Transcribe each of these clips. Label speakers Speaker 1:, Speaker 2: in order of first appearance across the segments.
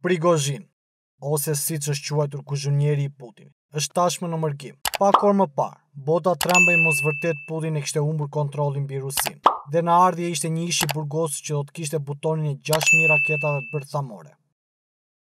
Speaker 1: Prigozhin, ose siç është quajtur kuzhunieri i Putinit, është tashmë në mërgim. Pak orë më parë, bota trembej mos vërtet Putin e kishte humbur kontrollin mbi Rusinë dhe në ardhje ishte një ish i burgosur që do të kishte butonin e 6000 raketave bërthamore.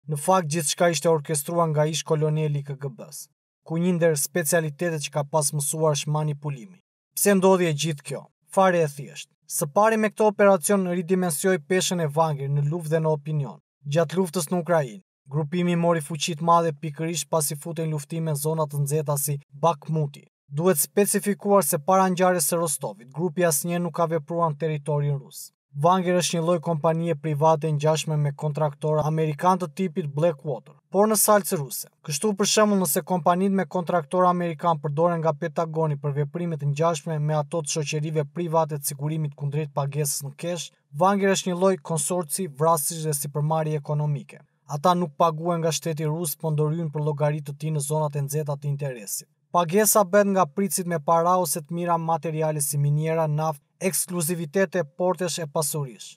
Speaker 1: Në fakt gjithçka ishte orkestruar nga ish koloneli i KGB-së, ku një ndër specialitetet që ka pas mësuar është manipulimi. Pse ndodhi e gjithë kjo? Fare e thjeshtë. Së pari me këtë operacion ridimensioi peshën e Wagner në luftë dhe në opinion. Gjatë luftës në Ukrainë, grupimi mori fuqi të madhe pikërisht pasi futej në luftime në zona të nxehta si Bakhmuti. Duhet specifikuar se para ngjarjes së Rostovit, grupi asnjëherë nuk ka vepruar në territorin rus. Vanger është një lloj kompanie private e ngjashme me kontraktorë amerikanë të tipit Blackwater, por në salcë ruse. Kështu, për shembull, nëse kompanitë me kontraktorë amerikanë përdoren nga Pentagoni për veprime të ngjashme me ato të shoqërive private të sigurimit kundrejt pagesës në kesh, Vanger është një lloj konsorci vrasësh dhe sipërmarrje ekonomike. Ata nuk paguhen nga shteti rus po ndërhyjnë për llogari të tij në zonat e nxehta të interesit. Pagesa bëhet nga pritësit me para ose të mira materiale si miniera, naftë, ekskluzivitete portesh e pasurish.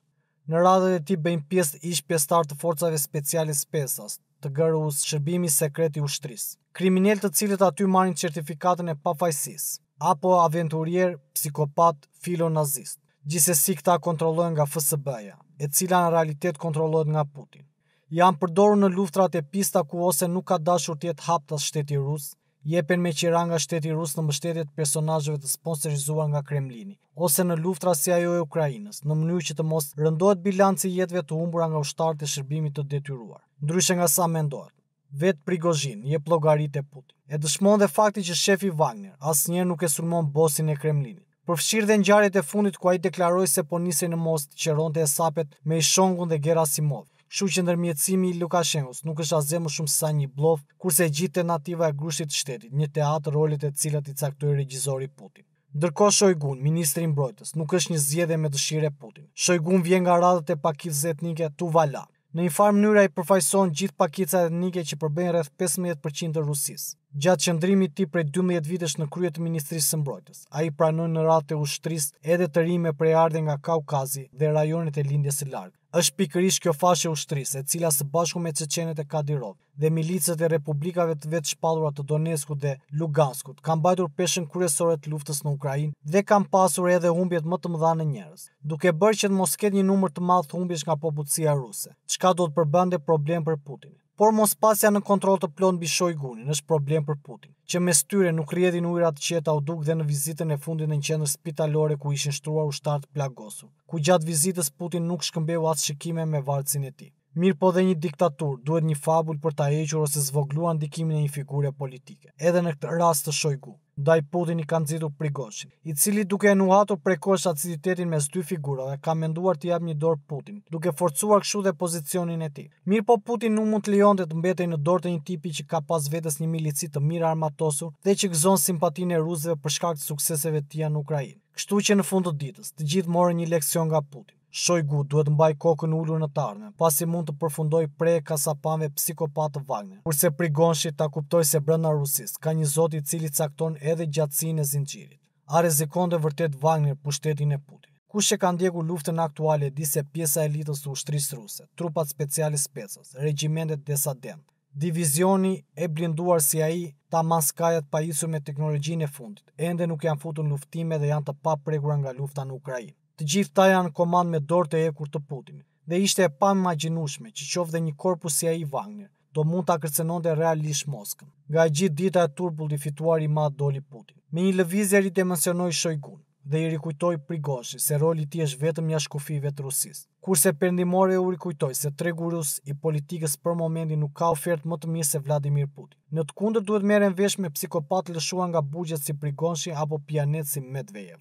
Speaker 1: Në radhët e tij bëjnë pjesë ish-pjesëtarë të Forcave Speciale Specnaz, të GRU-së, Shërbimi Sekret i Ushtrisë. kriminelë të cilët aty marrin certifikatën e pafajësisë, apo aventurierë psikopatë filo-nazistë. Gjithsesi këta kontrollohen nga FSB-ja, e cila në realitet kontrollohet nga Putin. Janë përdorur në luftërat e pista ku ose nuk ka dashur të jetë haptas shteti rus, jepen me qira nga shteti rus në mbështetje të personazheve të sponsorizuar nga Kremlini, ose në luftëra si ajo e Ukrainës, në mënyrë që të mos rëndohet bilanci i jetëve të humbura nga ushtarët e shërbimit të detyruar. Ndryshe nga sa mendohet. Vetë Prigozhin jep llogari te Putin. E dëshmon dhe fakti që shefi i Wagner asnjëherë nuk e sulmon bosin e Kremlinit. Përfshirë dhe ngjarjet e fundit ku ai deklaroi se po nisej në Moskë të qëronte hesapet me Shoigun dhe Gerasimovin. Kështu që ndërmjetësimi i Lukashenkos nuk është asgjë më shumë sesa një blof, kurse e gjithë tentativa e grushtit të shtetit, një teatër rolet të cilat i caktoi regjizori Putin. Ndërkohë Shoigun, ministri i Mbrojtjes, nuk është një zgjedhje me dëshirë e Putin. Shoigun vjen nga radhët e pakicës etnike Tuvala. Në një farë mënyrë ai përfaqëson gjithë pakicat etnike që përbëjnë rreth pesëmbëdhjetë për qind të Rusisë. Gjatë qëndrimit të tij prej dymbëdhjetë vitesh në krye të Ministrisë së Mbrojtjes, ai pranoi në radhët e ushtrisë edhe të rinj me prejardhje nga Kaukazi dhe rajonet e Lindjes së Largët. Është pikërisht kjo fashë e ushtrisë, e cila së bashku me çeçenët e Kadirov, dhe milicët e republikave të vetëshpallura të Doneskut dhe Luganskut kanë mbajtur peshën kryesore të luftës në Ukrainë dhe kanë pasur edhe humbjet më të mëdha në njerëz, duke bërë që të mos ketë një numër të madh humbjesh nga popullsia ruse, çka do të përbënte problem për Putinin. Por mospasja në kontroll të plotë mbi Shoigunin është problem për Putin, që mes tyre nuk rrjedhin ujëra të qeta u duk dhe në vizitën e fundit në qendër spitalore ku ishin shtruar ushtarë të plagosur, ku gjatë vizitës Putin nuk shkëmbeu as shikime me vartësin e tij. Mirëpo dhe një diktature i duhet një fabul për ta hequr ose zvogëluar ndikimin e një figure politike, edhe në këtë rast të Shoigu. Ndaj Putin ka nxitur Prigozhin, i cili duke e nuhatur prej kohësh aciditetin mes dy figurave ka menduar t'i japë një dorë Putin, duke forcuar kështu dhe pozicionin e tij. Mirëpo Putin nuk mund të lejonte të mbetej në dorë të një tipi që ka pas vetes një milici të mirëarmatosur dhe që gëzon simpatinë e rusëve për shkak të sukseseve të tija në Ukrainë. Kështu që në fund të ditës, të gjithë morën një leksion nga Putin. Shoigu duhet të mbajë kokën ulur në të ardhmen, pasi mund të përfundojë pre e kasapanëve psikopatë të Wagner, kurse Prigozhin ta kuptojë se brenda Rusisë ka një zot i cili cakton edhe gjatësinë e zinxhirit. A rrezikonte vërtet Wagner pushtetin e Putin? Kush e ka ndjekur luftën aktuale e di se pjesa elitë së ushtrisë ruse, trupat speciale Specnaz, regjimentet desante, Divizioni e blinduar si ai Tamanskaja, të pajisur me teknologjinë e fundit, ende nuk janë futur në luftime dhe janë të paprekura nga lufta në Ukrainë. Të gjithë këta janë nën komandë me dorë të hekurt të Putin. Dhe ishte e paimagjinueshme që qoftë dhe një korpus si ai Wagner do mund ta kërcënonte realisht Moskën. Nga e gjithë dita e turbullt i fituari i madh doli Putin. Me një lëvizje ridemensionoi Shoigun. dhe i rikujtoi Prigozhin se roli i tij është vetëm jashtë kufijve të Rusisë. Kurse perëndimorëve u rikujtoi se tregu rus i politikës për momentin nuk ka ofertë më të mirë se Vladimir Putin. Në të kundërt duhet të merren vesh me psikopatë të lëshuar nga burgjet si Prigozhin apo pijanecë si Medvedev.